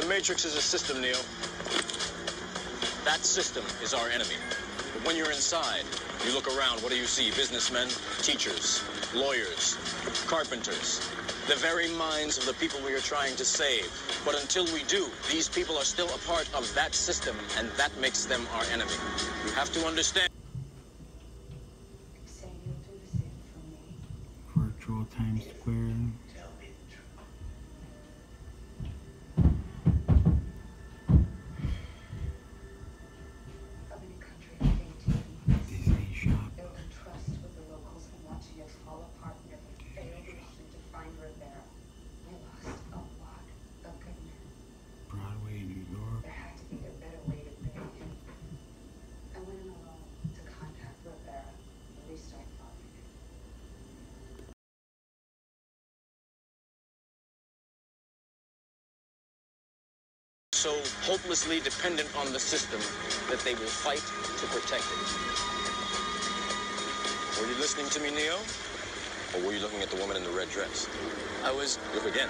The Matrix is a system, Neo. That system is our enemy. But when you're inside, you look around, what do you see? Businessmen, teachers, lawyers, carpenters. The very minds of the people we are trying to save. But until we do, these people are still a part of that system, and that makes them our enemy. You have to understand. Say you'll do the same for me. Virtual Times Square. So hopelessly dependent on the system that they will fight to protect it. Were you listening to me, Neo? Or were you looking at the woman in the red dress? I was. Look again.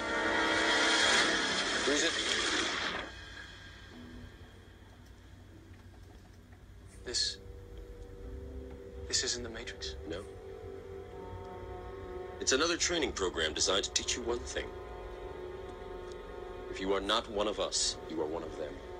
Who's it? This. This isn't the Matrix. No. It's another training program designed to teach you one thing. If you are not one of us, you are one of them.